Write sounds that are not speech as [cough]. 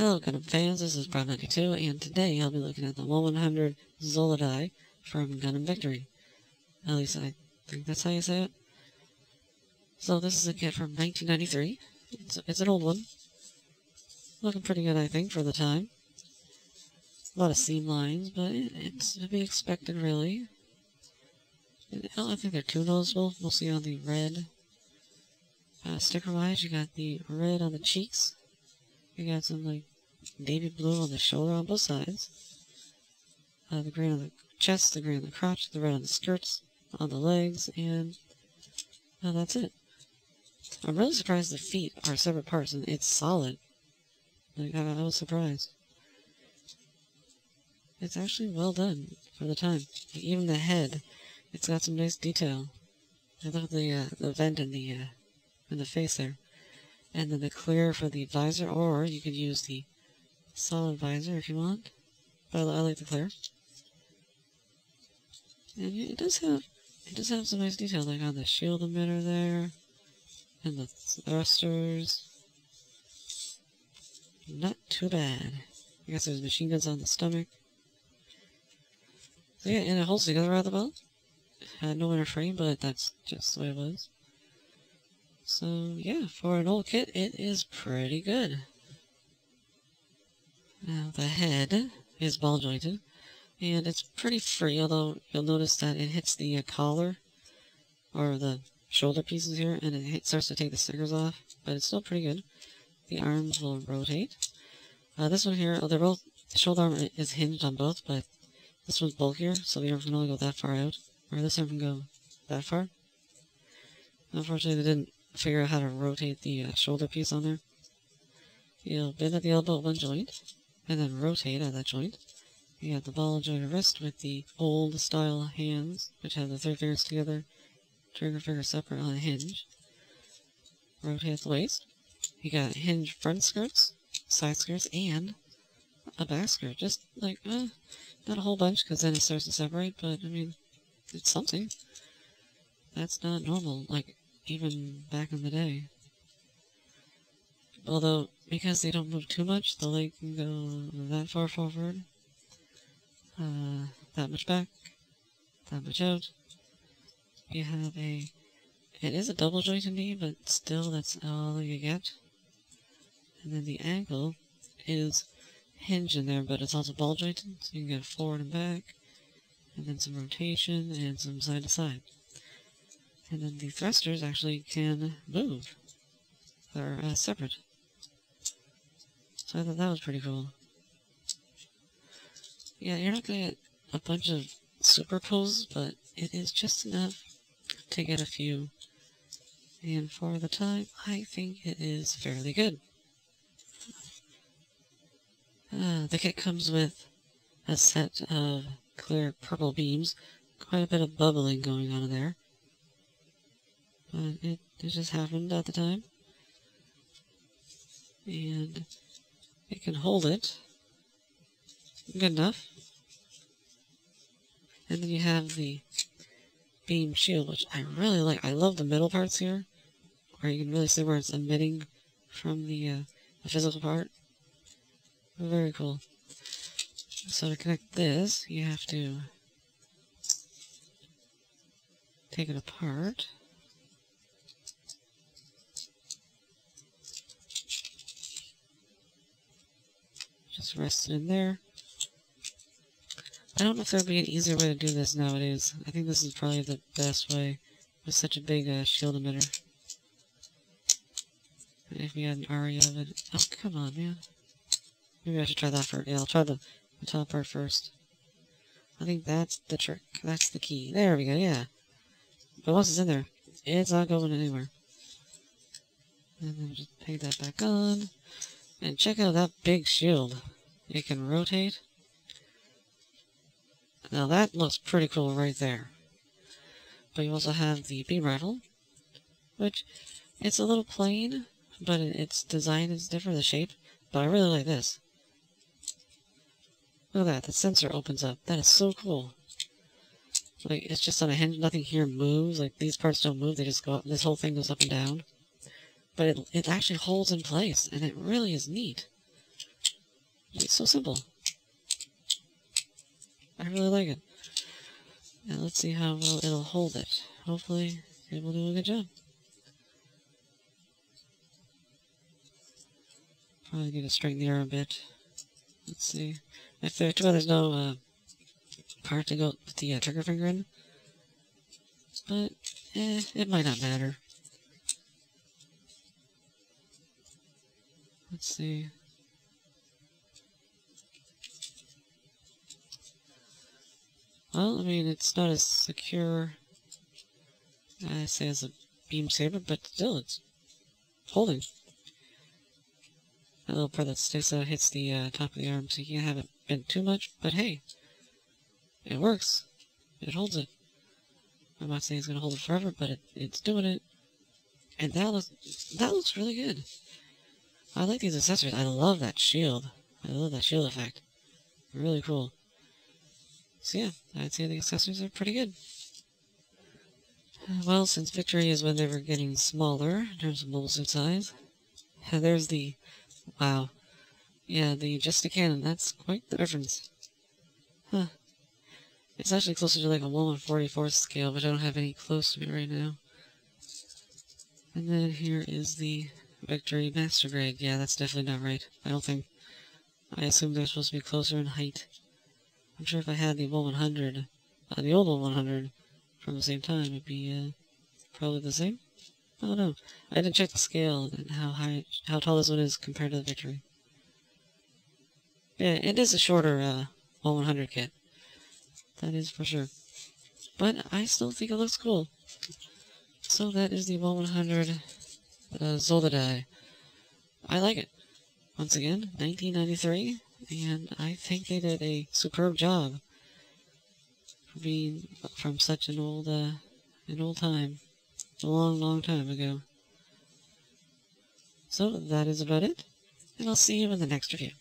Hello Gundam fans, this is Prime92, and today I'll be looking at the 1-100 Zollidia from Gundam Victory. At least I think that's how you say it. So this is a kit from 1993. It's, it's an old one. Looking pretty good, I think, for the time. A lot of seam lines, but it, it's to be expected, really. I don't think they're too noticeable. We'll see on the red. Uh, Sticker-wise, you got the red on the cheeks. You got some, like, navy blue on the shoulder on both sides. Uh, the green on the chest, the green on the crotch, the red on the skirts, on the legs, and uh, that's it. I'm really surprised the feet are separate parts and it's solid. Like, I, I was surprised. It's actually well done for the time. Like, even the head, it's got some nice detail. I love the uh, the vent in the uh, in the face there, and then the clear for the visor, or you could use the solid visor if you want. But I, like the clear. And it does have it does have some nice detail, like on the shield emitter there, and the thrusters. Not too bad. I guess there's machine guns on the stomach. So yeah, and it holds together rather well. Had no inner frame, but that's just the way it was. So yeah, for an old kit, it is pretty good. Now the head is ball jointed, and it's pretty free, although you'll notice that it hits the uh, collar, or the shoulder pieces here, and it hit, starts to take the stickers off, but it's still pretty good. The arms will rotate. Uh, this one here, oh, they're both, the shoulder arm is hinged on both, but this one's bulkier, so the arm can only go that far out, or this arm can go that far. Unfortunately, they didn't figure out how to rotate the uh, shoulder piece on there. You'll bend at the elbow one joint, and then rotate at that joint. You have the ball joint wrist with the old style hands, which have the three fingers together, trigger finger separate on a hinge. Rotate at the waist. You got hinge front skirts, side skirts, and a back skirt. Just like, uh, not a whole bunch, because then it starts to separate, but I mean, it's something. That's not normal, like, even back in the day. Although, because they don't move too much, the leg can go that far forward, uh, that much back, that much out. You have a, it is a double jointed knee, but still that's all you get. And then the ankle is hinged in there, but it's also ball jointed, so you can get forward and back, and then some rotation, and some side to side. And then the thrusters actually can move. They're uh, separate. So I thought that was pretty cool. Yeah, you're not gonna get a bunch of super pulls, but it is just enough to get a few. And for the time, I think it is fairly good. Uh, the kit comes with a set of clear purple beams. Quite a bit of bubbling going on there. But it, it just happened at the time. And it can hold it. Good enough. And then you have the beam shield, which I really like. I love the middle parts here, where you can really see where it's emitting from the, uh, the physical part. Very cool. So to connect this, you have to take it apart. Just rest in there. I don't know if there'd be an easier way to do this nowadays. I think this is probably the best way with such a big uh, shield emitter. If we had an ARIA of it. Oh, come on, man. Maybe I should try that first. Yeah, I'll try the, the top part first. I think that's the trick. That's the key. There we go, yeah. But once it's in there, it's not going anywhere. And then just peg that back on. And check out that big shield. It can rotate. Now that looks pretty cool right there. But you also have the beam rifle, which it's a little plain, but its design is different, the shape. But I really like this. Look at that, the sensor opens up. That is so cool. Like, it's just on a hinge, nothing here moves. Like, these parts don't move, they just go up, this whole thing goes up and down. But it, it actually holds in place, and it really is neat. It's so simple. I really like it. Now let's see how well it'll hold it. Hopefully it will do a good job. Probably need to straighten the arm a bit. Let's see. If there, too there's no uh, part to go with the uh, trigger finger in. But, eh, it might not matter. Let's see. Well, I mean, it's not as secure, I say, as a beam saber, but still, it's holding. That little part that sticks out hits the uh, top of the arm, so you can't have it bend too much, but hey, it works. It holds it. I'm not saying it's going to hold it forever, but it, it's doing it. And that looks, that looks really good. I like these accessories. I love that shield. I love that shield effect. Really cool. So yeah, I'd say the accessories are pretty good. Uh, well, since Victory is when they were getting smaller in terms of suit size, [laughs] there's the... Wow. Yeah, the Jesta Cannon, that's quite the difference. Huh. It's actually closer to like a 1 44th scale, but I don't have any close to me right now. And then here is the Victory Master Grade. Yeah, that's definitely not right. I don't think... I assume they're supposed to be closer in height. I'm sure if I had the 100, uh, the old 100, from the same time, it'd be uh, probably the same. I don't know. I didn't check the scale and how high, how tall this one is compared to the Victory. Yeah, it is a shorter uh, 100 kit. That is for sure. But I still think it looks cool. So that is the 100 uh, Zollidia. I like it. Once again, 1993 and I think they did a superb job for being from such an old, uh, an old time, a long, long time ago. So that is about it, and I'll see you in the next review.